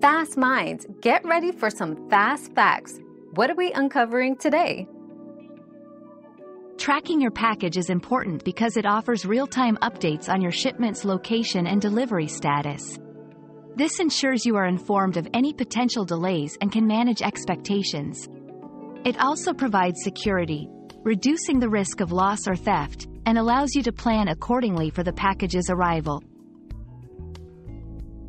Fast minds, get ready for some fast facts. What are we uncovering today? Tracking your package is important because it offers real-time updates on your shipment's location and delivery status. This ensures you are informed of any potential delays and can manage expectations. It also provides security, reducing the risk of loss or theft, and allows you to plan accordingly for the package's arrival.